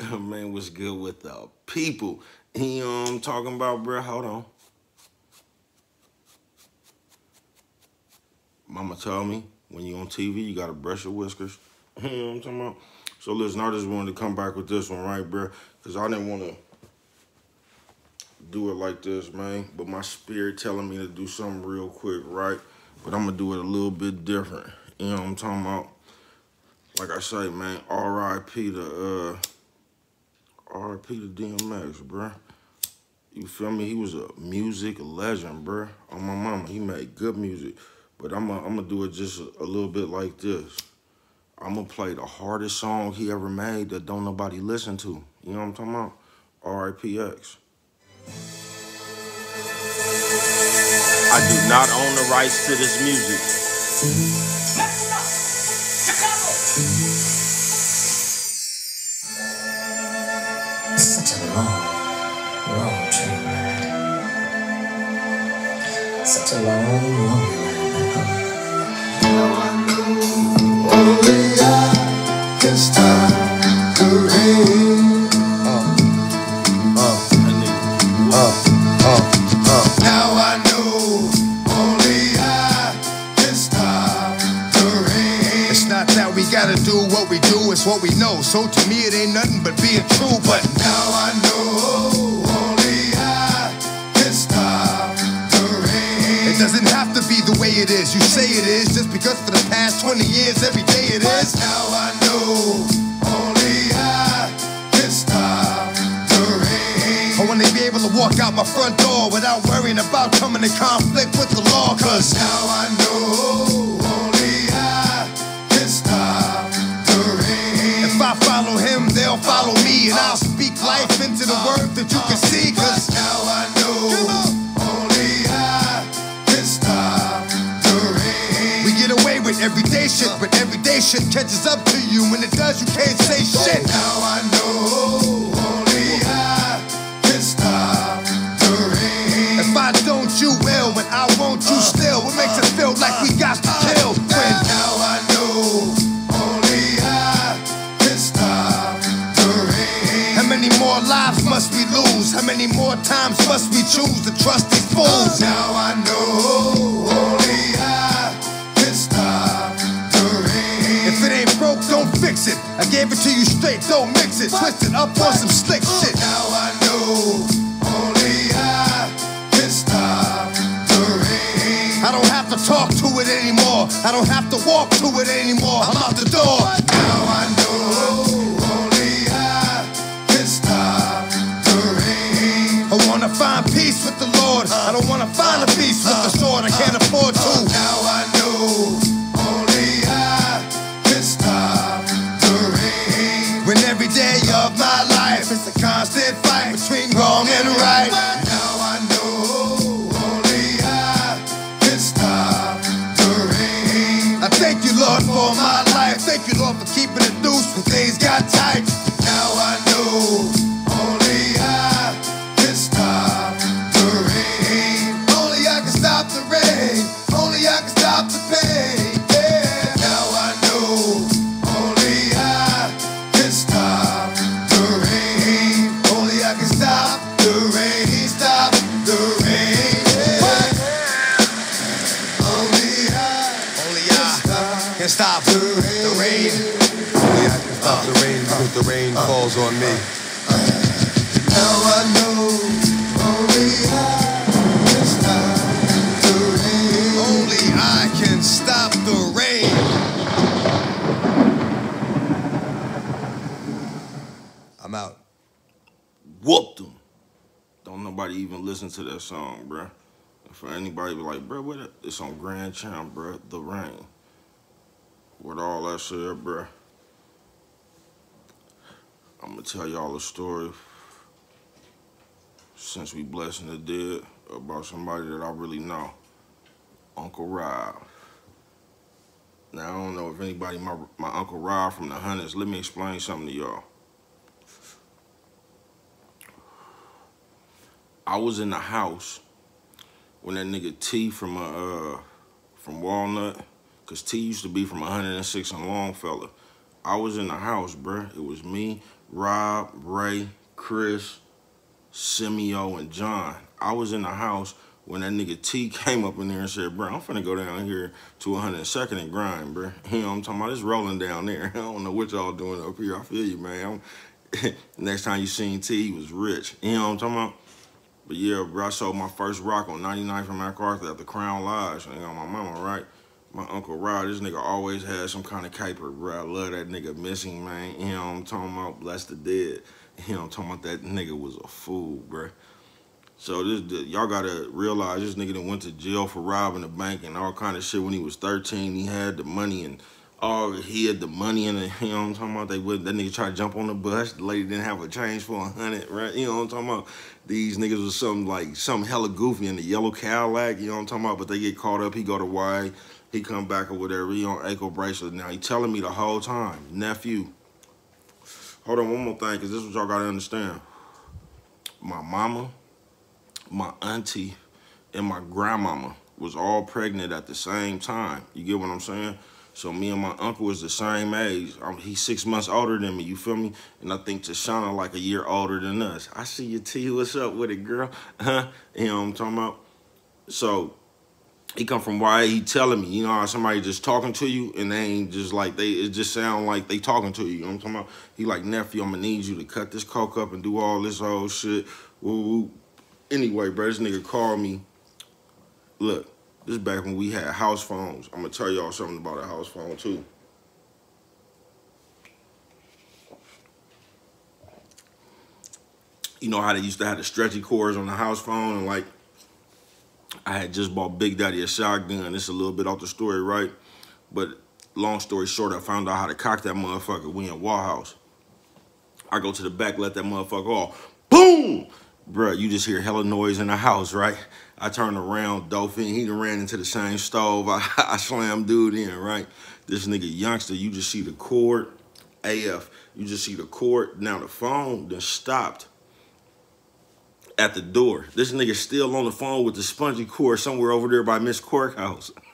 man, what's good with the people? You know I'm talking about, bro? Hold on. Mama told me when you on TV, you gotta brush your whiskers. you know what I'm talking about? So listen, I just wanted to come back with this one, right, bro? Because I didn't want to do it like this, man. But my spirit telling me to do something real quick, right? But I'm to do it a little bit different. You know what I'm talking about? Like I say, man, R.I.P. to, uh, R.I.P. to DMX, bruh. You feel me? He was a music legend, bruh. On my mama, he made good music. But I'm to do it just a, a little bit like this. I'm to play the hardest song he ever made that don't nobody listen to. You know what I'm talking about? R.I.P.X. I do not own the rights to this music. Long, long train ride. Such a long, long ride. Only I can stop the rain. Now I know only I can stop the rain. It's not that we gotta do what we do, it's what we know. So to me, it ain't nothing but being true. But Now I know have to be the way it is. You say it is just because for the past 20 years, every day it is. But now I know only I can stop the rain. I wanna be able to walk out my front door without worrying about coming in conflict with the law. Cause Now I know only I can stop the rain. if I follow him, they'll follow me. And I'll speak life into the word that you can see. Shit, but everyday shit catches up to you. When it does, you can't say shit. Now I know gave it to you straight, don't mix it. Twist it up on some slick shit. Now I know only I can stop the rain. I don't have to talk to it anymore. I don't have to walk to it anymore. I'm out the door. Is a constant fight between wrong and right. Now I know only I can stop the rain. I thank you, Lord, for my life. Thank you, Lord, for keeping it loose when things got tight. Can stop the rain. Only I can stop the rain because the rain falls on me. now I know only I can stop the rain. Only I can stop the rain. I'm out. Whooped them. Don't nobody even listen to that song, bruh. For anybody be like, bruh, what? it- It's on Grand Champ, bruh. The Rain. With all that said, bruh. I'm gonna tell y'all a story. Since we blessing the dead about somebody that I really know, Uncle Rob. Now I don't know if anybody my my Uncle Rob from the Hunters. Let me explain something to y'all. I was in the house when that nigga T from uh from Walnut, cause T used to be from 106 and Longfellow. I was in the house, bruh. It was me, Rob, Ray, Chris, Simeo, and John. I was in the house when that nigga T came up in there and said, bro, I'm finna go down here to 102nd and grind, bro. You know what I'm talking about? It's rolling down there. I don't know what y'all doing up here. I feel you, man. Next time you seen T, he was rich. You know what I'm talking about? But yeah, bro, I sold my first rock on 99 from MacArthur at the Crown Lodge. I got my mama, right? My Uncle Rod, this nigga always had some kind of caper, bro. I love that nigga missing, man. You know what I'm talking about? Bless the dead. You know what I'm talking about? That nigga was a fool, bro. So this y'all gotta realize this nigga that went to jail for robbing a bank and all kind of shit when he was 13. He had the money and all he had the money and the, you know what I'm talking about. They would that nigga try to jump on the bus. The lady didn't have a change for a hundred, right? You know what I'm talking about. These niggas was something like something hella goofy in the yellow Cadillac. You know what I'm talking about. But they get caught up. He go to Y. He come back or whatever. He on ankle bracelet. Now he telling me the whole time, nephew. Hold on one more thing, cause this is what y'all gotta understand. My mama my auntie and my grandmama was all pregnant at the same time. You get what I'm saying? So me and my uncle is the same age. Um, he's six months older than me, you feel me? And I think Tashana like a year older than us. I see you T, what's up with it, girl? You know what I'm talking about? So he come from why he telling me, you know how somebody just talking to you and they ain't just like they it just sound like they talking to you. You know what I'm talking about? He like nephew, I'm gonna need you to cut this coke up and do all this old shit. Woo woo Anyway, bro, this nigga called me. Look, this back when we had house phones. I'm gonna tell y'all something about a house phone too. You know how they used to have the stretchy cords on the house phone and like I had just bought Big Daddy a shotgun. It's a little bit off the story, right? But long story short, I found out how to cock that motherfucker. We in Warehouse. I go to the back, let that motherfucker off. Boom! Bruh, you just hear hella noise in the house, right? I turn around, Dolphin, he ran into the same stove. I, I slammed dude in, right? This nigga youngster, you just see the cord, AF. You just see the cord. Now the phone done stopped at the door. This nigga still on the phone with the spongy cord somewhere over there by Miss Courthouse.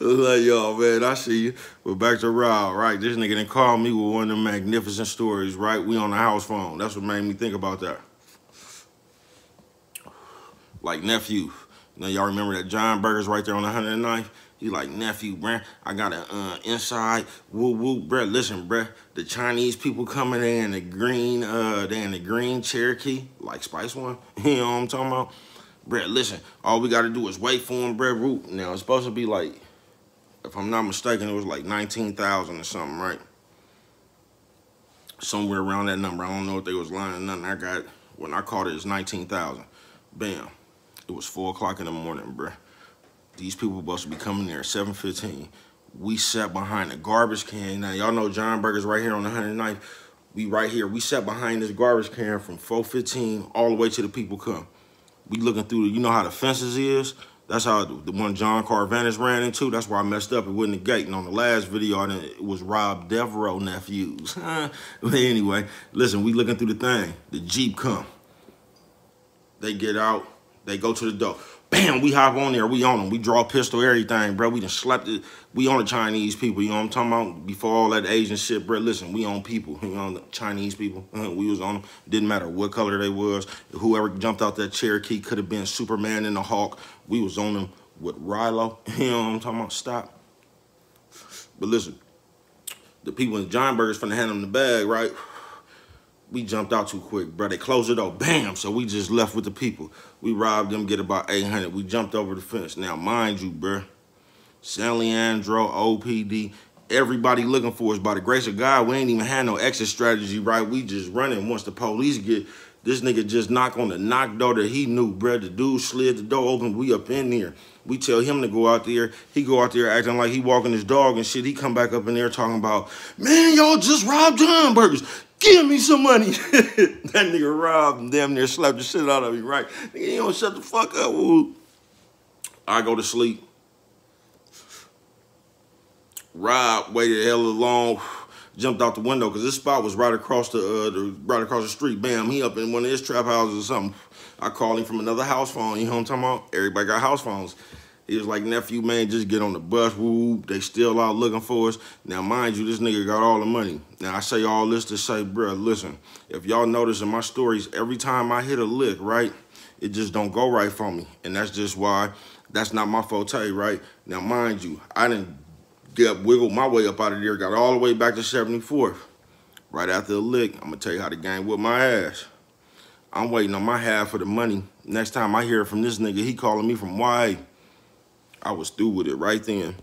like, y'all, man, I see you. But back to Rob, right? This nigga done called me with one of the magnificent stories, right? We on the house phone. That's what made me think about that. Like, nephew. Now, y'all remember that John Burgers right there on the 109th? He like, nephew, bruh, I got an uh, inside, woo woo, bruh, listen, bruh, the Chinese people coming in in the green, uh, they in the green Cherokee, like Spice One, you know what I'm talking about? Bruh, listen, all we gotta do is wait for him, bruh, root. Now, it's supposed to be like if I'm not mistaken, it was like 19,000 or something, right? Somewhere around that number. I don't know if they was lying or nothing. I got, when I called it, it's 19,000. Bam. It was 4 o'clock in the morning, bruh. These people supposed to be coming there at 7.15. We sat behind a garbage can. Now, y'all know John Burgers right here on the 109th. We right here. We sat behind this garbage can from 4.15 all the way to the people come. We looking through, you know how the fences is? That's how the one John Carvanis ran into. That's why I messed up. It wasn't the gate. And on the last video, I it was Rob Devereaux nephews. but anyway, listen, we looking through the thing. The Jeep come. They get out. They go to the door. Bam, we hop on there. We on them. We draw pistol, everything, bro. We done slept it. We on the Chinese people. You know what I'm talking about? Before all that Asian shit, bro. Listen, we on people. You know, the Chinese people. We was on them. Didn't matter what color they was. Whoever jumped out that Cherokee could have been Superman and the Hawk. We was on them with Rilo. You know what I'm talking about? Stop. But listen, the people in John Burgers finna hand them the bag, right? We jumped out too quick, bro. They closed it up, bam. So we just left with the people. We robbed them, get about 800. We jumped over the fence. Now, mind you, bro, San Leandro, OPD, everybody looking for us. By the grace of God, we ain't even had no exit strategy, right? We just running. Once the police get, this nigga just knock on the knock door that he knew, bro. The dude slid the door open. We up in there. We tell him to go out there. He go out there acting like he walking his dog and shit. He come back up in there talking about, man, y'all just robbed John Burgers. Give me some money. that nigga robbed and damn near slapped the shit out of me, right? Nigga, you don't shut the fuck up, woo. I go to sleep. Rob waited hella long, jumped out the window because this spot was right across the, uh, the right across the street. Bam, he up in one of his trap houses or something. I called him from another house phone. You know what I'm talking about? Everybody got house phones. He was like, nephew, man, just get on the bus. Woo, they still out looking for us. Now, mind you, this nigga got all the money. Now, I say all this to say, bruh, listen, if y'all notice in my stories, every time I hit a lick, right, it just don't go right for me. And that's just why that's not my forte, right? Now, mind you, I didn't get wiggled my way up out of there, got all the way back to 74th. Right after the lick, I'm gonna tell you how the game whipped my ass. I'm waiting on my half of the money. Next time I hear from this nigga, he calling me from YA. I was through with it right then.